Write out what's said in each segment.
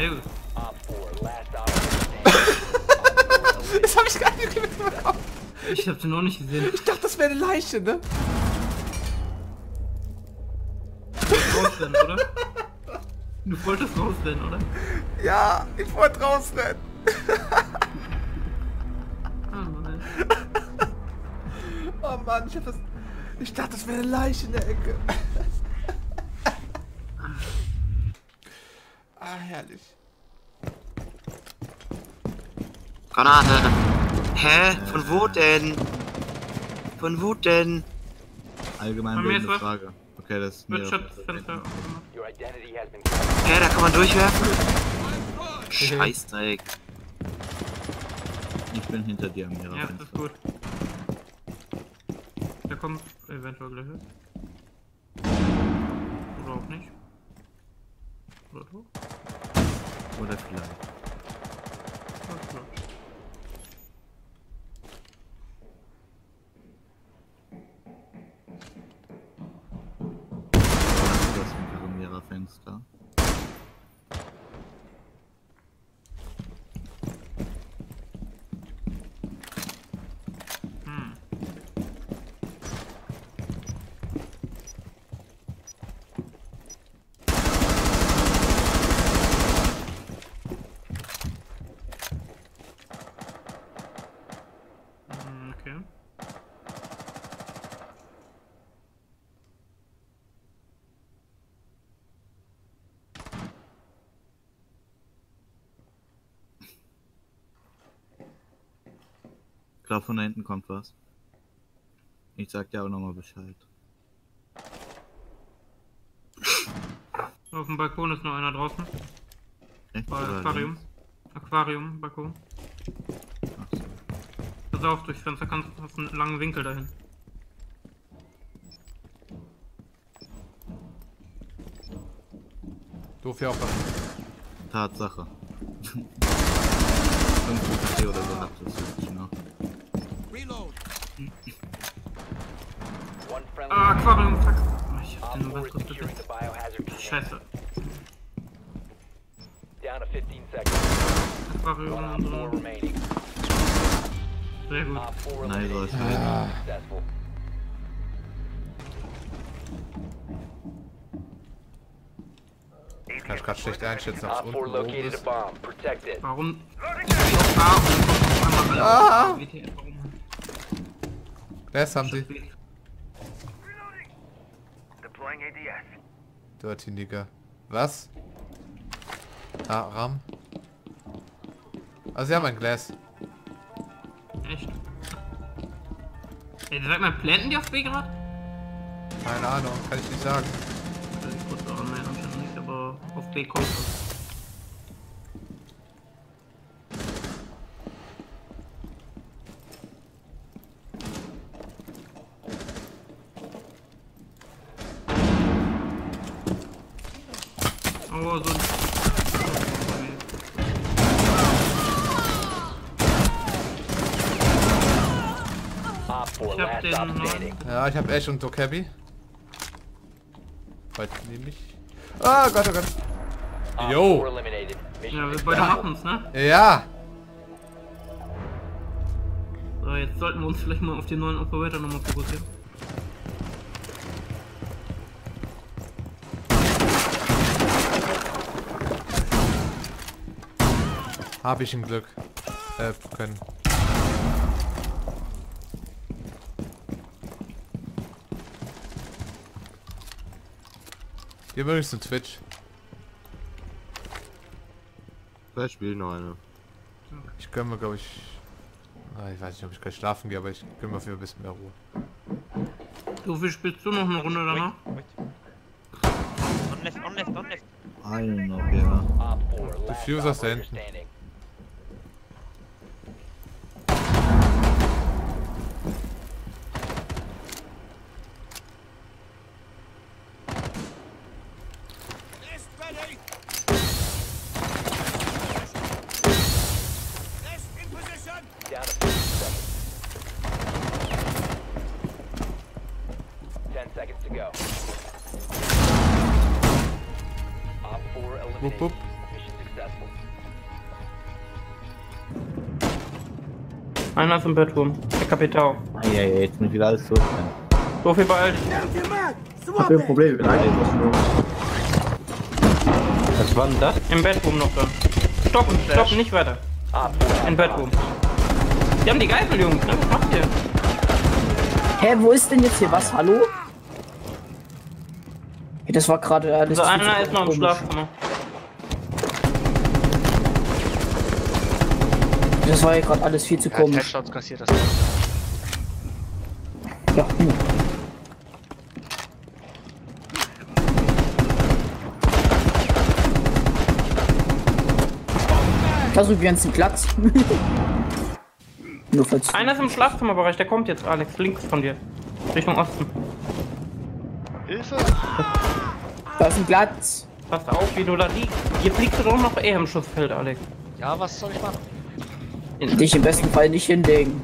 Sehr gut. Op 4, last operator Das hab ich gar nicht mitbekommen. Ich hab den noch nicht gesehen. Ich dachte, das wäre eine Leiche, ne? Rausrennen, oder? Du wolltest rausrennen, oder? Ja, ich wollte rausrennen. Ah, nein. Oh Mann, ich hab das. Ich dachte, das wäre eine Leiche in der Ecke. Herrlich. Granate. Hä? Von wo denn? Von wo denn? Allgemein bildende was. Frage. Okay, das ist mir Wirtschaftsfenster. Your identity has been Hä, da kann man durchwerfen? Scheißdreck. Ich bin hinter dir, Amira. Ja, das ist gut. Der kommt eventuell gleich. Oder auch nicht. Oder doch? Oder vielleicht. Ja, klar. Das ist ein Karimera-Fenster. Hm. Hm, Okay. Ich glaube, von da hinten kommt was. Ich sag dir auch nochmal Bescheid. Auf dem Balkon ist noch einer draußen. Echt? Bei Oder Aquarium. links? Aquarium, Balkon. Ach so. Pass auf, durchs Fenster kannst du hast einen langen Winkel dahin. Doof hier aufpassen. Tatsache. 50 oder so hat das wirklich noch. one friendly. Ah, Aquarium, fuck. Ah, Ich hab Op den nur 4 ganz is kurz securing the gedrückt. biohazard container. Scheiße. Down to 15 seconds. Aquarium One und op 4 so. remaining. Sehr gut. Op 4 Nein. Leute. Mission Successful. Kann ich gerade schlecht einschätzen, ob es Op 4 unten oben ist. Warum? Ah. Das haben sie. Spät. Dirty Nigger. Was? Ah, Ram. Also sie haben ein Glas. Echt? Ey, sag mal, planten die auf B gerade? Keine Ahnung, kann ich nicht sagen. Also ich wusste auch nein, anscheinend nicht, aber auf B kommt es. Oh, so ein... Op 4 Ich hab last den stop noch- standing. Ja, ich habe Ash und Dokebi. Weit nehme ich. Ah Gott, oh Gott. Yo. 4 eliminated. Mission Ja, wir beide machen's, ne? Ja. So, jetzt sollten wir uns vielleicht mal auf den neuen Operator nochmal fokussieren. Habe ich ein Glück. Äh, können. Wir haben übrigens einen Twitch. Vielleicht spielt noch eine. Ich gönn mir, glaube ich. Ah, ich weiß nicht, ob ich gleich schlafen gehe, aber ich gönn mir auf jeden Fall ein bisschen mehr Ruhe. So viel spielst du noch eine Runde danach? On left, on left, on left. Einen noch, ja. Op 4 last Diffuser ist Successful. Einer ist im Bedroom. Der Kapitän. Eieiei, jetzt muss wieder alles zurück. So viel beeilt. Hab hier ein Problem mit einem. Was war denn das? Im Bedroom noch drin. Stoppen, stoppen, nicht weiter. 4 Im Bedroom. Die haben die Geisel, Jungs. Ne? Was macht ihr? Hä, wo ist denn jetzt hier was? Hallo? Hey, das war gerade alles. Also einer ist noch im komisch. Schlafzimmer. Das war ja gerade alles viel zu hat komisch. Headshots kassiert, das Ja, hm. Das ist übrigens ein Platz. Nur falls. Einer ist im Schlafzimmerbereich, der kommt jetzt, Alex, links von dir. Richtung Osten. Hilfe! Da ist ein Platz. Pass auf, wie du da liegst. Hier fliegst du doch noch eher im Schussfeld, Alex. Ja, was soll ich machen? Dich im besten Fall nicht hinlegen.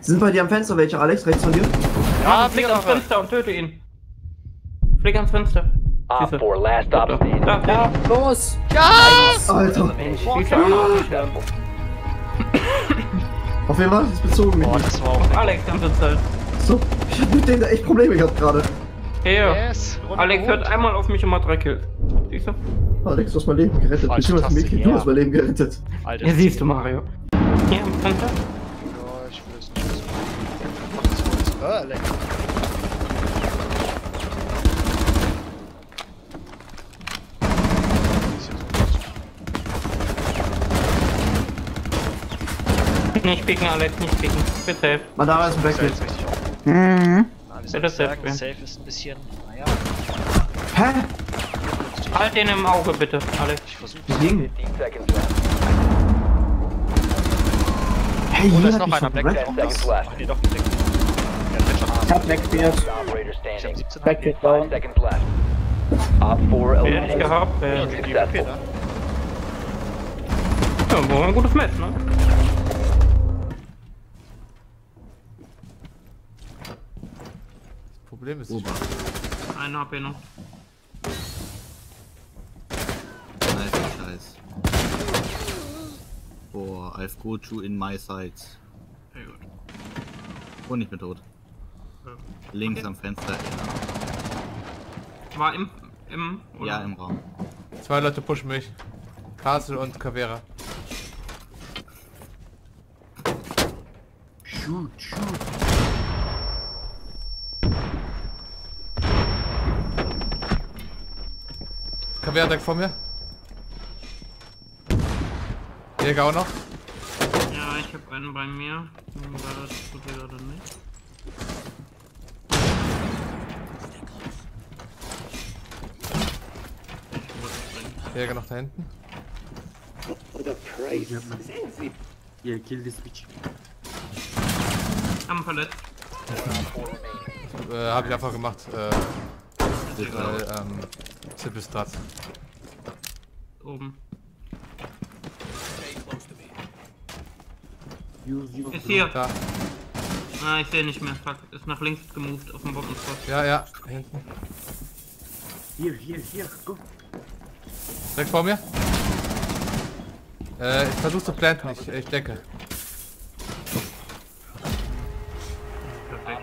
Sind bei dir am Fenster welche, Alex, rechts von dir? Ja, Flieg ans. Fenster und töte ihn. Flieg ans Fenster. Siehste. 4 last stop Da, da, Ja, los! Alter, Mensch, ja auch noch auf wen war das bezogen? Mit Boah, das war auch Alex, ganze Zeit. So, ich hab mit dem da echt Probleme gehabt gerade. Hier. Yes, Alex hört einmal auf mich und macht drei Kills. Siehst du? Alex, du hast mein Leben gerettet. Falsche Beziehungsweise Mädchen, ja. du hast mein Leben gerettet. Alter. Ja, siehst du, Mario. Hier am Fenster. Ja, ich will es nicht wissen. Mach das Holz. Äh, leck. Nicht picken, Alex, nicht picken. Bitte helf. Man, da ist ein ja Backlit. jetzt. Mhm. Ja, hilft mir. Safe ist ein bisschen, naja, Hä? Halt den im Auge, bitte, Alex. ich versuche Wie ging? 15 seconds left. Hey, Oh, da hier ist hat noch einer Black Black. auch 10 was. seconds left. Ach nee, doch, Black. Ja, Headshot. Ich hab Blackbeard. Operator Ich hab standing. 17 Blackbeard 5 down. seconds left. Op 4 Wer dich eliminated. gehabt, Ja, die GWP, ne? Ja, war ein gutes Match, ne? Das Problem ist, ich Ober. Einen hab ich noch. Nice Scheiß. Boah, I've got you in my sights. Sehr gut. Und ich bin tot. Links am Fenster. War im. im. oder? Ja, im Raum. zwei Leute pushen mich. Castle und Cavera. Shoot, shoot. Cavera direkt vor mir. Jäger auch noch. Ja, ich hab einen bei mir. Hm, War das tut er gerade nicht. Jäger noch da hinten. Hier, kill this bitch. Haben verletzt. Äh, hab ich einfach gemacht. Äh, weil, ähm, Zippelstrat. Oben. Use you. Ist hier. Da. Ah, ich sehe nicht mehr. Fuck. Ist nach links gemoved auf dem Bottom-Spot. Ja, ja, hinten. Hier, hier, hier, go. Direkt vor mir. Äh, ich versuch zu planten, ich, ich decke.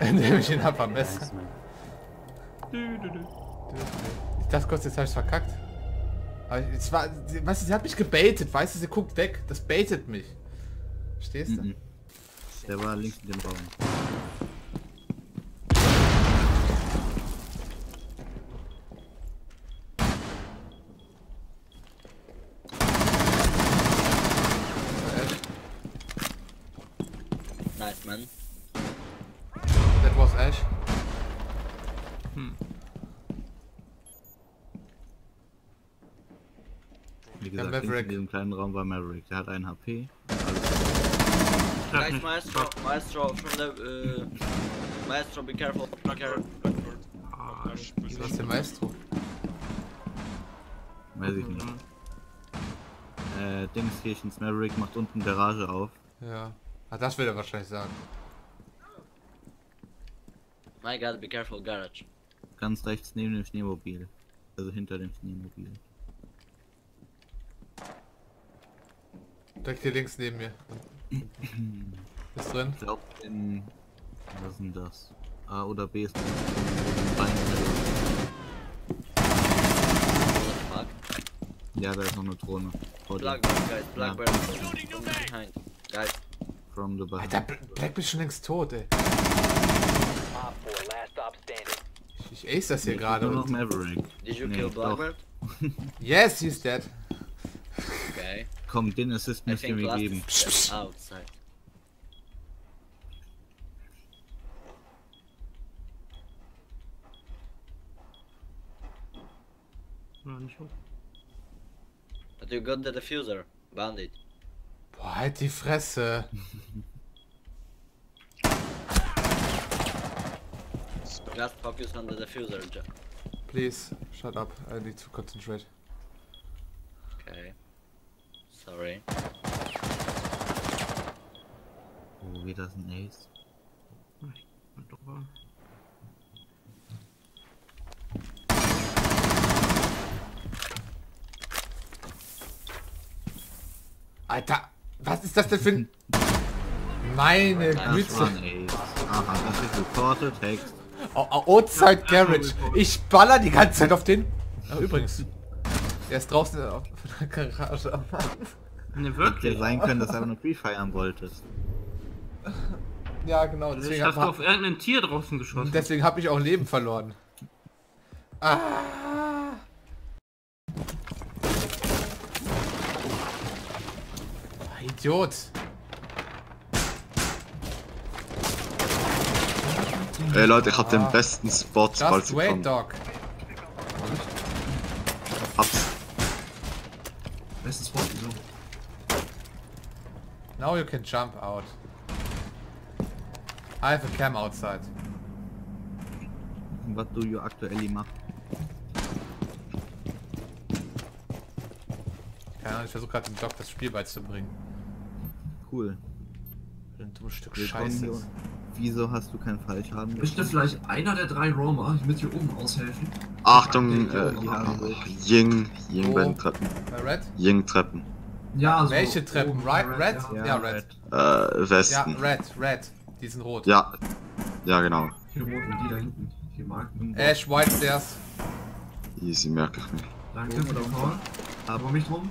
Indem ich ihn hab am dü. Ich dachte kurz, jetzt hab ich's verkackt. Aber ich- es war, sie- weißt du, sie hat mich gebaitet, weißt du, sie guckt weg. Das baitet mich. Verstehst du? Mhm. Der war links in dem Raum. Nice, man. That was Ash. Wie gesagt, in diesem kleinen Raum war Maverick. Der hat einen HP. Sag nicht. Maestro, Maestro, from the, äh, Maestro, be careful, be careful. Ah, was ist der Maestro? Weiß ich nicht. Mhm. Äh, Dingskirchens Maverick macht unten Garage auf. Ja. Ah, das will er wahrscheinlich sagen. My God, be careful, Garage. Ganz rechts neben dem Schneemobil. Also hinter dem Schneemobil. Direkt hier links neben mir. Ist drin. Ich glaube in. Was ist denn das? A oder B ist. Fuck. Ja, da ist noch eine Drohne. Blackbird, guys. Ja. Blackbird. From behind. Guys. From the behind. Alter, Bl- Black ist schon längst tot, ey. Op 4, last stop standing. Ich, ich ace das hier gerade. Und- Maverick. Did you Nee, kill. Blackbird? Yes, he's dead. Okay. Komm, den Assist müsst ihr mir geben. Ja, nicht hoch. But you got the diffuser. Bandit. Boah, halt die Fresse. Just focus on the diffuser. Please, shut up. I need to concentrate. Okay. Sorry. Oh, wieder ist ein Ace. Alter, was ist das denn für ein... Meine Güte. Aha, das ist reported. Text. Oh, oh, Outside Garage. Ich baller die ganze Zeit auf den... Übrigens. Der ist draußen auf der Garage. Mann. Ne, Hätte wirklich. ja sein können, dass du einfach nur pre-feiern wolltest. Ja, genau. Also Deswegen ich hast du habe auf irgendein Tier draußen geschossen. deswegen hab ich auch Leben verloren. Ah. Ah, Idiot. Ey Leute, ich hab den besten Spot, falls Just ihr wait, kommt. dog. Hab's. Besten Spot, wieso? Now you can jump out. I have a cam outside. Was du you aktuell machst. Keine Ahnung, ich versuche gerade dem Doc das Spiel beizubringen. Cool. Ein dummes Stück Willkommen Scheiße. hier. Wieso hast du keinen Fallschaden? Möchte vielleicht einer der drei Roamer mit hier oben aushelfen? Achtung, äh. Ying, Ying den Treppen. Bei Red? Ying Treppen. Ja, so Welche Treppen? oben Right, bei red? Ja. Ja, red. Äh, Ja, Westen. red, red. Die sind rot. Ja. Ja, genau. Hier rot und die da hinten. Hier Marken. Ash, white stairs. Easy, merke ich mir. Danke für den Call. Aber mich drum.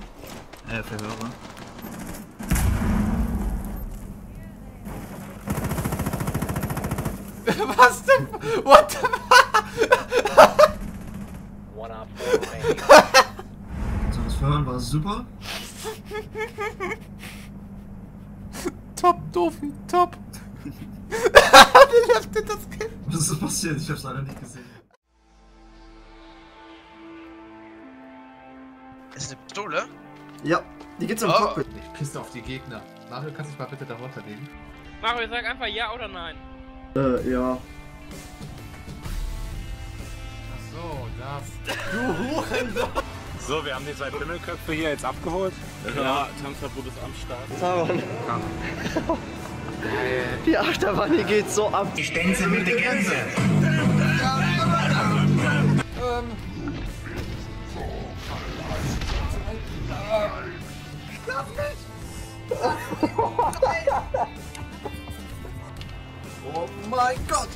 Äh, Verhörer. Was denn? What the One op 4 remaining. So, das Verhören war super. Top, Dofi, top. Wie läuft denn das Kind? Was ist passiert? Ich hab's leider nicht gesehen. Ist eine Pistole? Ja, die gibt's im Oh. Cockpit. Ich pisse auf die Gegner. Mario, kannst du dich mal bitte darunter legen? Mario, sag einfach ja oder nein. Äh, ja. Ach so, das. Du Hurensohn. So, wir haben die zwei Pimmelköpfe hier jetzt abgeholt. Ja, Tanzverbot ist am Start. Die Achterbahn, die geht so ab. Ähm. Lass mich! oh mein Gott!